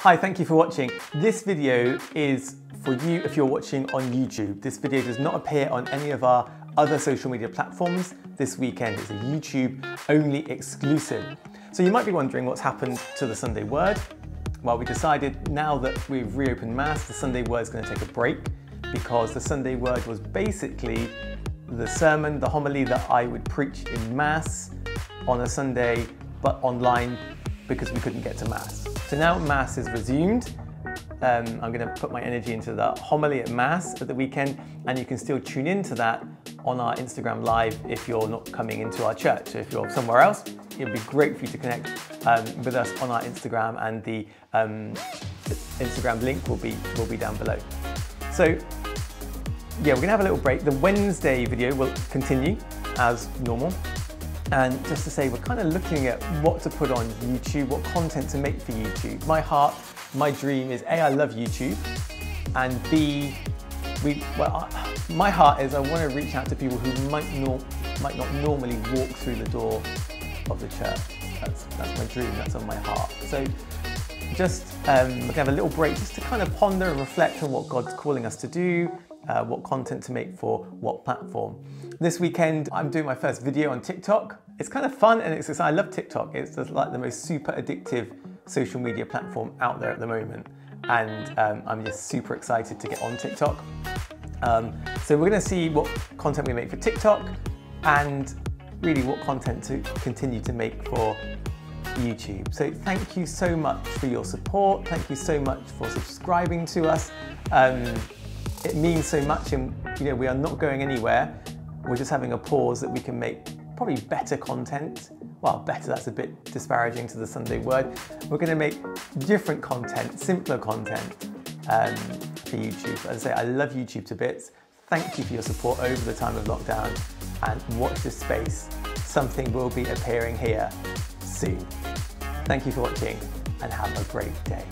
Hi, thank you for watching. This video is for you if you're watching on YouTube. This video does not appear on any of our other social media platforms this weekend. It's a YouTube only exclusive. So you might be wondering what's happened to the Sunday Word. Well, we decided now that we've reopened Mass, the Sunday Word is going to take a break because the Sunday Word was basically the sermon, the homily that I would preach in Mass on a Sunday, but online because we couldn't get to Mass. So now Mass is resumed. Um, I'm going to put my energy into the homily at Mass at the weekend, and you can still tune into that on our Instagram Live if you're not coming into our church. So if you're somewhere else, it would be great for you to connect um, with us on our Instagram, and the, um, Instagram link will be will be down below. So yeah, we're gonna have a little break. The Wednesday video will continue as normal. And just to say, we're kind of looking at what to put on YouTube, what content to make for YouTube. My heart, my dream is A, I love YouTube, and B, we, well, my heart is I want to reach out to people who might not, might not normally walk through the door of the church. That's, that's my dream, that's on my heart. So just um, we're gonna have a little break just to kind of ponder and reflect on what God's calling us to do, uh, what content to make for what platform. This weekend, I'm doing my first video on TikTok. It's kind of fun and it's I love TikTok. It's just like the most super addictive social media platform out there at the moment. And um, I'm just super excited to get on TikTok. Um, so we're gonna see what content we make for TikTok and really what content to continue to make for YouTube. So thank you so much for your support. Thank you so much for subscribing to us. Um, it means so much and you know we are not going anywhere. We're just having a pause that we can make probably better content. Well, better, that's a bit disparaging to the Sunday word. We're gonna make different content, simpler content um, for YouTube. As I say, I love YouTube to bits. Thank you for your support over the time of lockdown and watch this space. Something will be appearing here soon. Thank you for watching and have a great day.